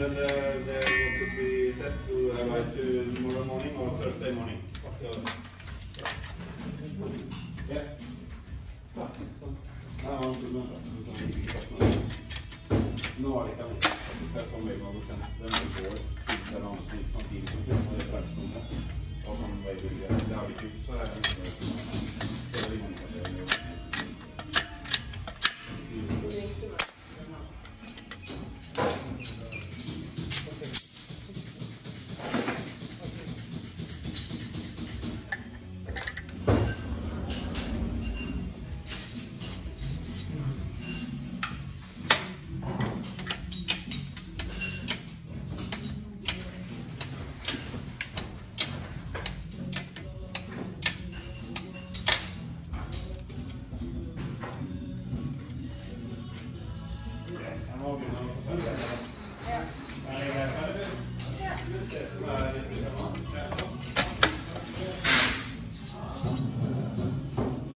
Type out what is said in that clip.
then uh, the, the what could be set to arrive to tomorrow morning or Thursday morning. So, yeah. Kan vi ungefär som väg och sen den går där de snitt samtidigt som kunde det framstående. Och som det har vi tyckt så Yeah.